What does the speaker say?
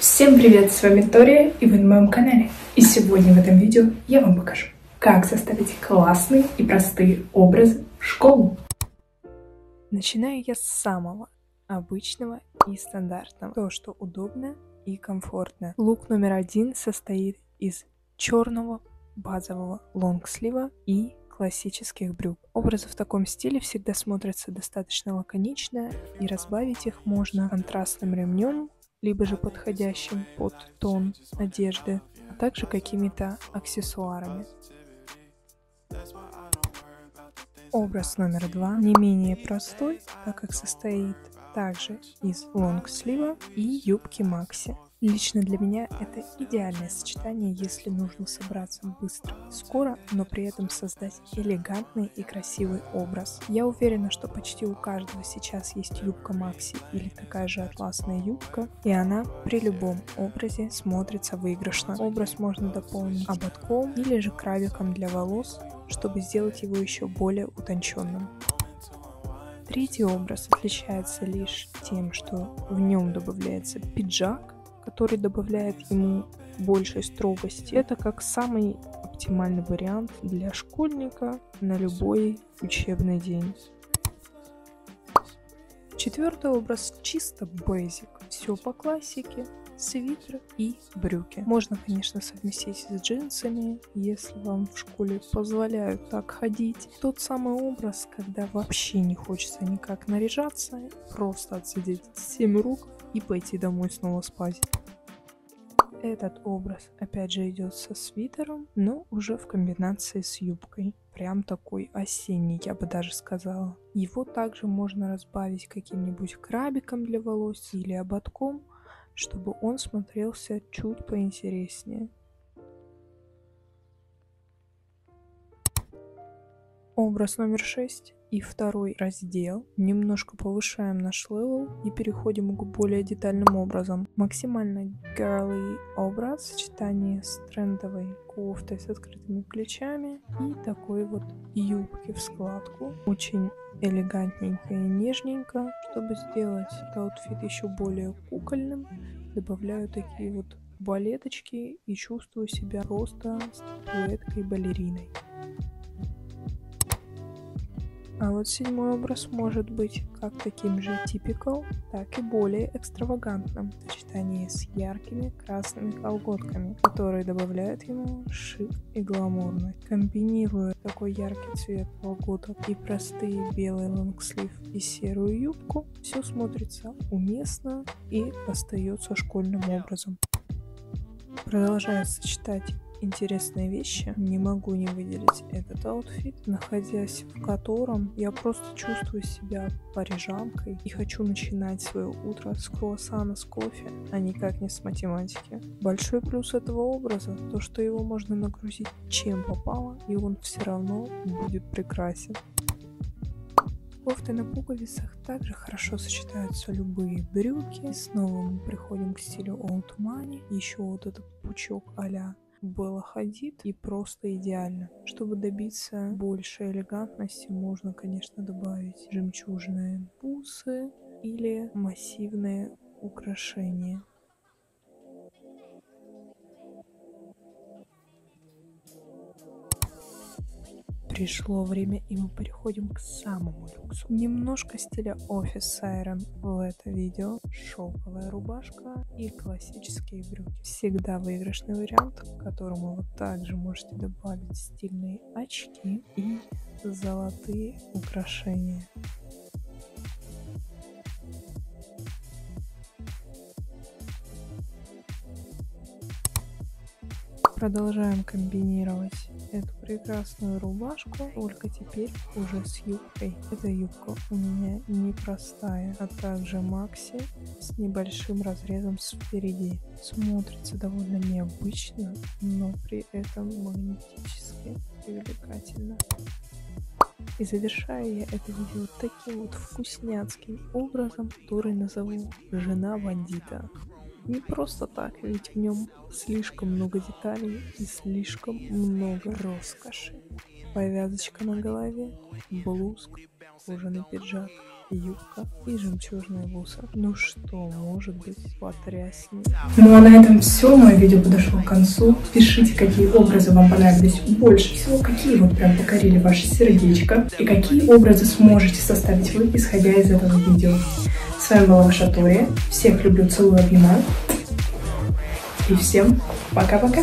Всем привет, с вами Тория и вы на моем канале. И сегодня в этом видео я вам покажу, как составить классные и простые образы в школу. Начинаю я с самого обычного и стандартного. То, что удобно и комфортно. Лук номер один состоит из черного базового лонгслива и классических брюк. Образы в таком стиле всегда смотрятся достаточно лаконично, и разбавить их можно контрастным ремнем либо же подходящим под тон одежды, а также какими-то аксессуарами. Образ номер два не менее простой, так как состоит также из лонгслива и юбки Макси. Лично для меня это идеальное сочетание, если нужно собраться быстро скоро, но при этом создать элегантный и красивый образ. Я уверена, что почти у каждого сейчас есть юбка Макси или такая же атласная юбка, и она при любом образе смотрится выигрышно. Образ можно дополнить ободком или же крабиком для волос, чтобы сделать его еще более утонченным. Третий образ отличается лишь тем, что в нем добавляется пиджак, который добавляет ему большей строгости. Это как самый оптимальный вариант для школьника на любой учебный день. Четвертый образ чисто basic. Все по классике. Свитер и брюки. Можно, конечно, совместить с джинсами, если вам в школе позволяют так ходить. Тот самый образ, когда вообще не хочется никак наряжаться, просто отсидеть 7 рук и пойти домой снова спать. Этот образ опять же идет со свитером, но уже в комбинации с юбкой. Прям такой осенний, я бы даже сказала. Его также можно разбавить каким-нибудь крабиком для волос или ободком, чтобы он смотрелся чуть поинтереснее. Образ номер шесть и второй раздел. Немножко повышаем наш level и переходим к более детальным образом. Максимально girly образ в сочетании с трендовой кофтой с открытыми плечами и такой вот юбки в складку. Очень элегантненько и нежненько. Чтобы сделать этот outfit еще более кукольным, добавляю такие вот балеточки и чувствую себя просто статуэткой балериной. А вот седьмой образ может быть как таким же typical, так и более экстравагантным в сочетании с яркими красными колготками, которые добавляют ему шик и гламурность. Комбинируя такой яркий цвет колготок и простые белый лонгслив и серую юбку, все смотрится уместно и остается школьным образом. Продолжая сочетать интересные вещи. Не могу не выделить этот outfit, находясь в котором я просто чувствую себя парижанкой и хочу начинать свое утро с круассана с кофе, а никак не с математики. Большой плюс этого образа то, что его можно нагрузить чем попало, и он все равно будет прекрасен. Кофты на пуговицах также хорошо сочетаются любые брюки. Снова мы приходим к стилю Old Money. Еще вот этот пучок а-ля было ходит и просто идеально. Чтобы добиться большей элегантности, можно, конечно, добавить жемчужные бусы или массивные украшения. Пришло время, и мы переходим к самому люксу. Немножко стиля офис сайрен в это видео. Шелковая рубашка и классические брюки. Всегда выигрышный вариант, к которому вы также можете добавить стильные очки и золотые украшения. Продолжаем комбинировать эту прекрасную рубашку, только теперь уже с юбкой. Эта юбка у меня непростая, а также макси с небольшим разрезом спереди. Смотрится довольно необычно, но при этом магнетически привлекательно. И завершаю я это видео таким вот вкусняцким образом, который назову «Жена бандита». Не просто так, ведь в нем слишком много деталей и слишком много роскоши. Повязочка на голове, блузка, кожаный пиджак, юбка и жемчужные бусы. Ну что может быть потряснее? Ну а на этом все. Мое видео подошло к концу. Пишите, какие образы вам понравились больше всего, какие вот прям покорили ваше сердечко и какие образы сможете составить вы, исходя из этого видео. С вами была ваша Тория. Всех люблю, целую, обнимаю. И всем пока-пока.